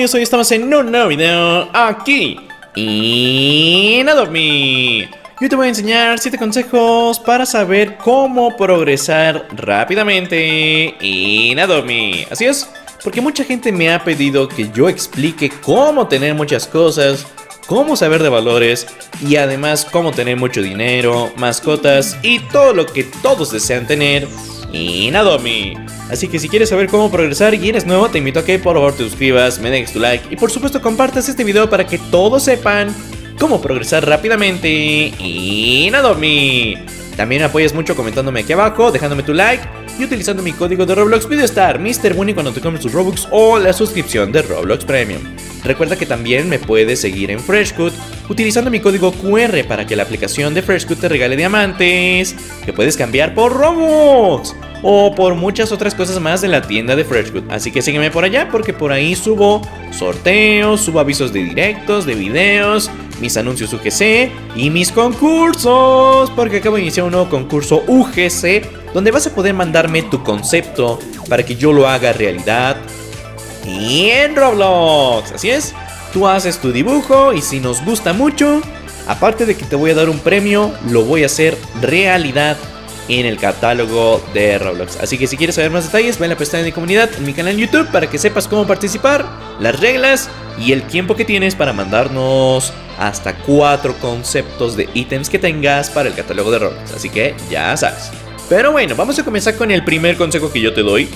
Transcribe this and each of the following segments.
amigos? Hoy estamos en un nuevo video aquí en Adobe. Yo te voy a enseñar 7 consejos para saber cómo progresar rápidamente en Adobe. Así es, porque mucha gente me ha pedido que yo explique cómo tener muchas cosas, cómo saber de valores y además cómo tener mucho dinero, mascotas y todo lo que todos desean tener en Adobe. Así que si quieres saber cómo progresar y eres nuevo, te invito a que por favor te suscribas, me dejes tu like y por supuesto compartas este video para que todos sepan cómo progresar rápidamente en Adobe. También me apoyas mucho comentándome aquí abajo, dejándome tu like y utilizando mi código de Roblox VideoStar, Mr. Bunny cuando te compres tus Robux o la suscripción de Roblox Premium. Recuerda que también me puedes seguir en Freshcut utilizando mi código QR para que la aplicación de Freshcut te regale diamantes que puedes cambiar por Robux o por muchas otras cosas más de la tienda de Freshgood. Así que sígueme por allá porque por ahí subo sorteos, subo avisos de directos, de videos, mis anuncios UGC y mis concursos. Porque acabo de iniciar un nuevo concurso UGC donde vas a poder mandarme tu concepto para que yo lo haga realidad en Roblox. Así es, tú haces tu dibujo y si nos gusta mucho, aparte de que te voy a dar un premio, lo voy a hacer realidad en el catálogo de Roblox. Así que si quieres saber más detalles, ve a la pestaña de comunidad en mi canal en YouTube para que sepas cómo participar, las reglas y el tiempo que tienes para mandarnos hasta cuatro conceptos de ítems que tengas para el catálogo de Roblox. Así que ya sabes. Pero bueno, vamos a comenzar con el primer consejo que yo te doy.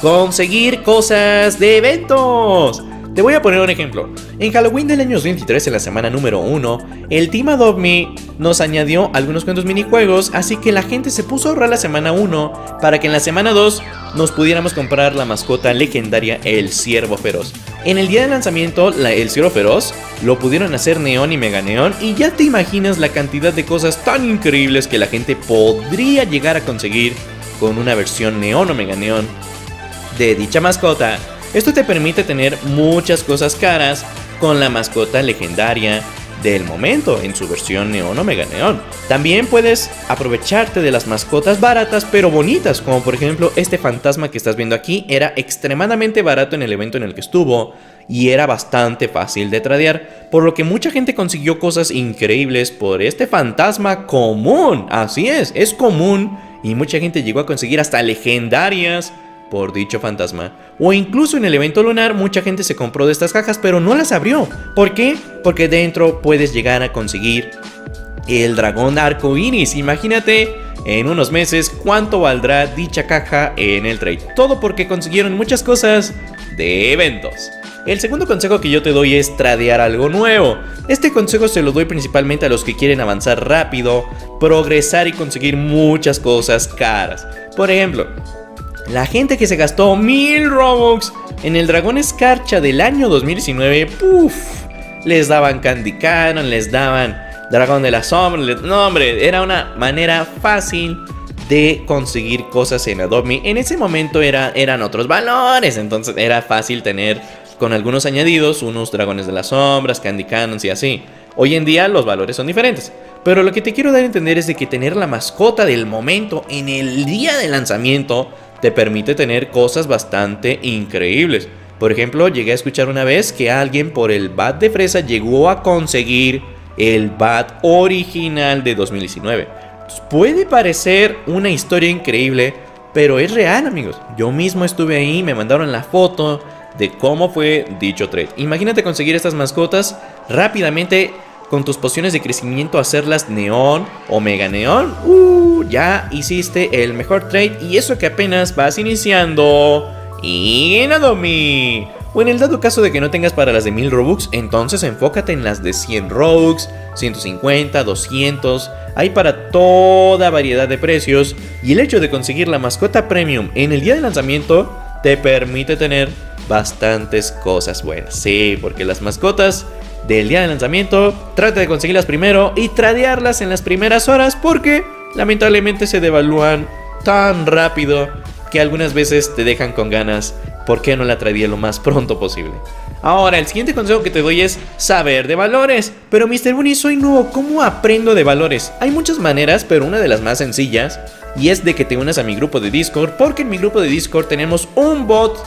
Conseguir cosas de eventos. Te voy a poner un ejemplo. En Halloween del año 23, en la semana número 1, el Team Adobe nos añadió algunos cuantos minijuegos, así que la gente se puso a ahorrar la semana 1 para que en la semana 2 nos pudiéramos comprar la mascota legendaria El Ciervo Feroz. En el día de lanzamiento, la, el Ciervo Feroz lo pudieron hacer Neon y Mega Neon y ya te imaginas la cantidad de cosas tan increíbles que la gente podría llegar a conseguir con una versión Neon o Mega Neon de dicha mascota. Esto te permite tener muchas cosas caras con la mascota legendaria del momento en su versión Neon o Mega Neon. También puedes aprovecharte de las mascotas baratas pero bonitas, como por ejemplo este fantasma que estás viendo aquí era extremadamente barato en el evento en el que estuvo y era bastante fácil de tradear, por lo que mucha gente consiguió cosas increíbles por este fantasma común. Así es, es común y mucha gente llegó a conseguir hasta legendarias por dicho fantasma. O incluso en el evento lunar mucha gente se compró de estas cajas pero no las abrió. ¿Por qué? Porque dentro puedes llegar a conseguir el dragón arco iris. Imagínate en unos meses cuánto valdrá dicha caja en el trade. Todo porque consiguieron muchas cosas de eventos. El segundo consejo que yo te doy es tradear algo nuevo. Este consejo se lo doy principalmente a los que quieren avanzar rápido, progresar y conseguir muchas cosas caras. Por ejemplo, la gente que se gastó mil Robux en el Dragón Escarcha del año 2019, puff, les daban Candy Cannon, les daban Dragón de la Sombra. No, hombre, era una manera fácil de conseguir cosas en Adobe. En ese momento era, eran otros valores, entonces era fácil tener con algunos añadidos unos Dragones de las Sombras, Candy Cannons y así. Hoy en día los valores son diferentes. Pero lo que te quiero dar a entender es de que tener la mascota del momento en el día de lanzamiento te permite tener cosas bastante increíbles. Por ejemplo, llegué a escuchar una vez que alguien por el BAT de fresa llegó a conseguir el BAT original de 2019. puede parecer una historia increíble, pero es real amigos. Yo mismo estuve ahí, me mandaron la foto de cómo fue dicho trade. Imagínate conseguir estas mascotas rápidamente con tus pociones de crecimiento hacerlas neón o mega neón, uh, ya hiciste el mejor trade y eso que apenas vas iniciando en Adobe. O en el dado caso de que no tengas para las de 1000 Robux, entonces enfócate en las de 100 Robux, 150, 200, hay para toda variedad de precios y el hecho de conseguir la mascota premium en el día de lanzamiento te permite tener bastantes cosas buenas. Sí, porque las mascotas del día de lanzamiento, trata de conseguirlas primero y tradearlas en las primeras horas porque lamentablemente se devalúan tan rápido que algunas veces te dejan con ganas, ¿por qué no la tradeé lo más pronto posible? Ahora, el siguiente consejo que te doy es saber de valores. Pero Mr. Bunny, soy nuevo, ¿cómo aprendo de valores? Hay muchas maneras, pero una de las más sencillas y es de que te unas a mi grupo de Discord, porque en mi grupo de Discord tenemos un bot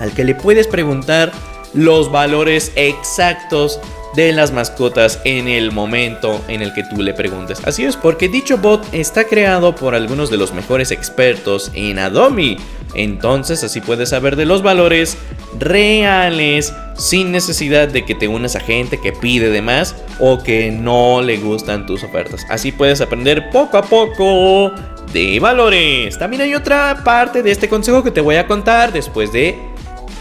al que le puedes preguntar los valores exactos de las mascotas en el momento en el que tú le preguntes. Así es, porque dicho bot está creado por algunos de los mejores expertos en Adobe. Entonces así puedes saber de los valores reales sin necesidad de que te unas a gente que pide de más o que no le gustan tus ofertas. Así puedes aprender poco a poco de valores. También hay otra parte de este consejo que te voy a contar después de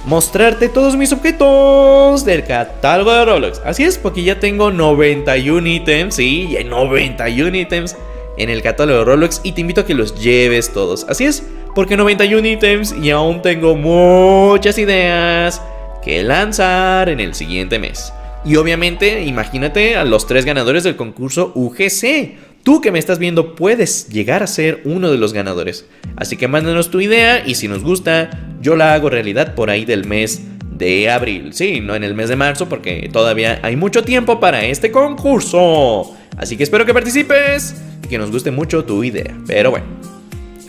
mostrarte todos mis objetos del catálogo de Roblox. Así es, porque ya tengo 91 ítems, sí, ya 91 ítems en el catálogo de Roblox y te invito a que los lleves todos. Así es, porque 91 ítems y aún tengo muchas ideas que lanzar en el siguiente mes. Y obviamente, imagínate a los tres ganadores del concurso UGC. Tú que me estás viendo puedes llegar a ser uno de los ganadores. Así que mándanos tu idea y si nos gusta, yo la hago realidad por ahí del mes de abril. Sí, no en el mes de marzo porque todavía hay mucho tiempo para este concurso. Así que espero que participes y que nos guste mucho tu idea. Pero bueno.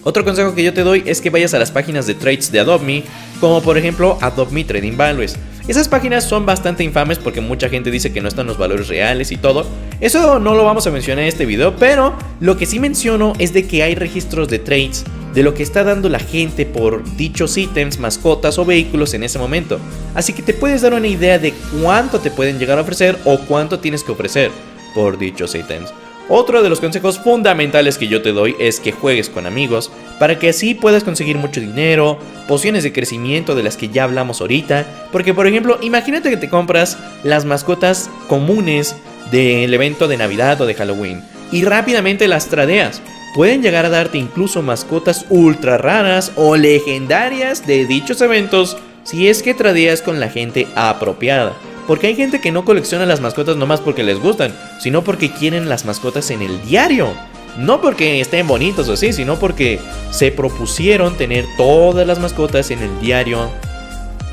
Otro consejo que yo te doy es que vayas a las páginas de trades de Adobe Me, como por ejemplo Adobe Me Trading Values. Esas páginas son bastante infames porque mucha gente dice que no están los valores reales y todo. Eso no lo vamos a mencionar en este video, pero lo que sí menciono es de que hay registros de trades de lo que está dando la gente por dichos ítems, mascotas o vehículos en ese momento. Así que te puedes dar una idea de cuánto te pueden llegar a ofrecer o cuánto tienes que ofrecer por dichos ítems. Otro de los consejos fundamentales que yo te doy es que juegues con amigos para que así puedas conseguir mucho dinero, pociones de crecimiento de las que ya hablamos ahorita, porque por ejemplo, imagínate que te compras las mascotas comunes del evento de Navidad o de Halloween y rápidamente las tradeas. Pueden llegar a darte incluso mascotas ultra raras o legendarias de dichos eventos si es que tradeas con la gente apropiada. Porque hay gente que no colecciona las mascotas nomás porque les gustan, sino porque quieren las mascotas en el diario. No porque estén bonitos o así, sino porque se propusieron tener todas las mascotas en el diario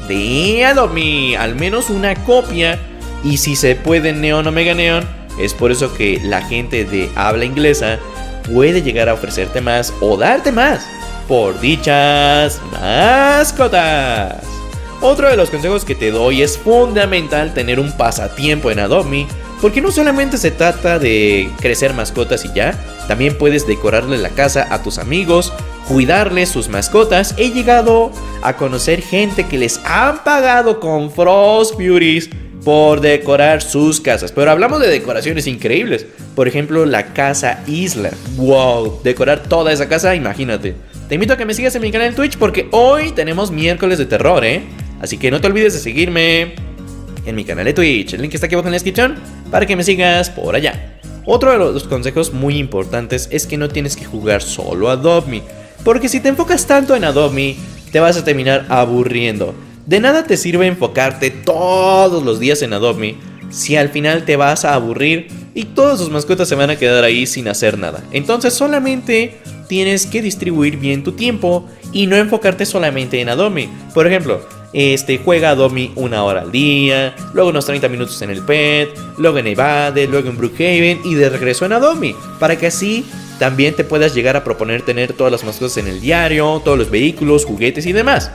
de Adobe. Al menos una copia. Y si se puede Neon o Mega Neon, es por eso que la gente de habla inglesa puede llegar a ofrecerte más o darte más por dichas mascotas. Otro de los consejos que te doy es fundamental tener un pasatiempo en Adobe, porque no solamente se trata de crecer mascotas y ya, también puedes decorarle la casa a tus amigos, cuidarles sus mascotas. He llegado a conocer gente que les han pagado con Frost Beauties por decorar sus casas. Pero hablamos de decoraciones increíbles. Por ejemplo, la casa isla. Wow, decorar toda esa casa, imagínate. Te invito a que me sigas en mi canal de Twitch porque hoy tenemos miércoles de terror, ¿eh? Así que no te olvides de seguirme en mi canal de Twitch. El link está aquí abajo en la descripción para que me sigas por allá. Otro de los consejos muy importantes es que no tienes que jugar solo a Adobe porque si te enfocas tanto en Adobe, te vas a terminar aburriendo. De nada te sirve enfocarte todos los días en Adobe si al final te vas a aburrir y todas tus mascotas se van a quedar ahí sin hacer nada. Entonces solamente tienes que distribuir bien tu tiempo y no enfocarte solamente en Adobe. Por ejemplo, este, juega Adobe una hora al día, luego unos 30 minutos en el Pet, luego en Evade, luego en Brookhaven y de regreso en Adobe, para que así también te puedas llegar a proponer tener todas las mascotas en el diario, todos los vehículos, juguetes y demás.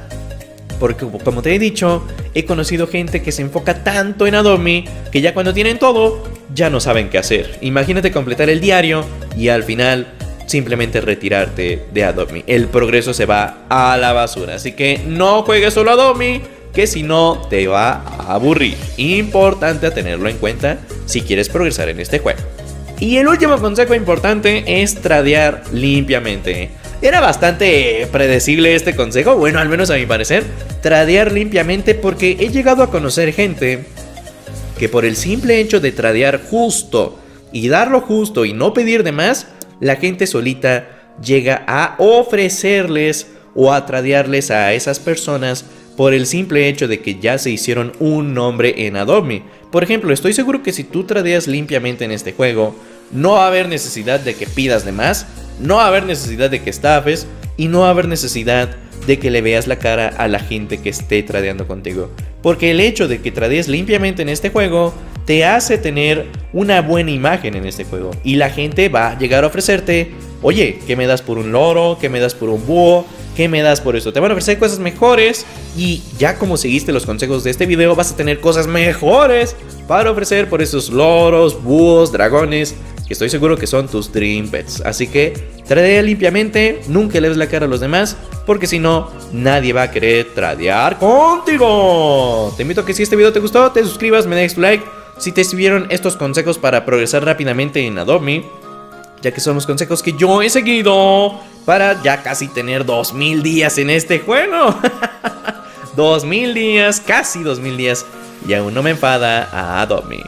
Porque como te he dicho, he conocido gente que se enfoca tanto en Adobe que ya cuando tienen todo, ya no saben qué hacer. Imagínate completar el diario y al final simplemente retirarte de Adobe. El progreso se va a la basura. Así que no juegues solo Adobe, que si no te va a aburrir. Importante a tenerlo en cuenta si quieres progresar en este juego. Y el último consejo importante es tradear limpiamente. Era bastante predecible este consejo, bueno, al menos a mi parecer, tradear limpiamente porque he llegado a conocer gente que por el simple hecho de tradear justo y darlo justo y no pedir de más, la gente solita llega a ofrecerles o a tradearles a esas personas por el simple hecho de que ya se hicieron un nombre en Adobe. Por ejemplo, estoy seguro que si tú tradeas limpiamente en este juego, no va a haber necesidad de que pidas de más, no va a haber necesidad de que estafes y no va a haber necesidad de que le veas la cara a la gente que esté tradeando contigo. Porque el hecho de que tradees limpiamente en este juego te hace tener una buena imagen en este juego. Y la gente va a llegar a ofrecerte, oye, ¿qué me das por un loro? ¿Qué me das por un búho? ¿Qué me das por esto? Te van a ofrecer cosas mejores y ya como seguiste los consejos de este video vas a tener cosas mejores para ofrecer por esos loros, búhos, dragones que estoy seguro que son tus Dream Pets. Así que tradea limpiamente, nunca le des la cara a los demás, porque si no, nadie va a querer tradear contigo. Te invito a que si este video te gustó, te suscribas, me des tu like. Si te sirvieron estos consejos para progresar rápidamente en Adobe, ya que son los consejos que yo he seguido para ya casi tener 2000 días en este juego. 2000 días, casi 2000 días, y aún no me enfada a Adobe.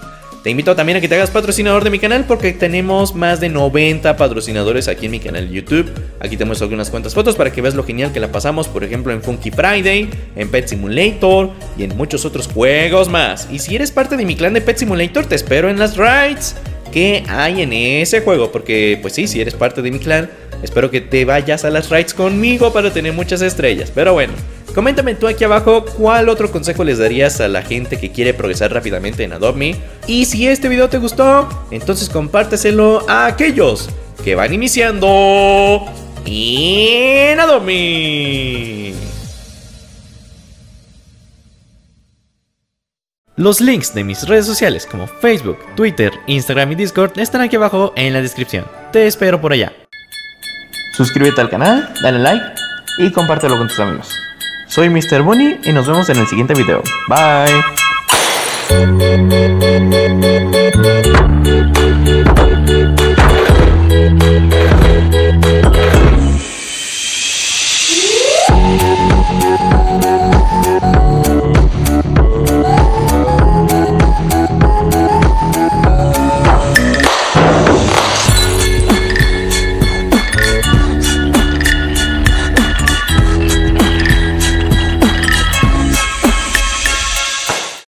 Te invito también a que te hagas patrocinador de mi canal porque tenemos más de 90 patrocinadores aquí en mi canal YouTube. Aquí tenemos algunas cuantas fotos para que veas lo genial que la pasamos, por ejemplo en Funky Friday, en Pet Simulator y en muchos otros juegos más. Y si eres parte de mi clan de Pet Simulator, te espero en las rides que hay en ese juego. Porque, pues sí, si eres parte de mi clan, espero que te vayas a las rides conmigo para tener muchas estrellas. Pero bueno. Coméntame tú aquí abajo cuál otro consejo les darías a la gente que quiere progresar rápidamente en Adobe Y si este video te gustó, entonces compárteselo a aquellos que van iniciando en Adobe. Los links de mis redes sociales como Facebook, Twitter, Instagram y Discord están aquí abajo en la descripción. Te espero por allá. Suscríbete al canal, dale like y compártelo con tus amigos. Soy Mr. Bunny y nos vemos en el siguiente video. Bye.